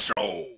Special